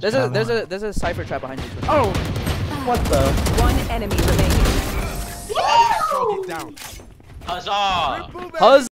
There's a there's a there's a cipher trap behind you. Oh! What the? One enemy remaining. Huzzah! Huzzah!